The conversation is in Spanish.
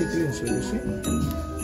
y pienso, ¿sí?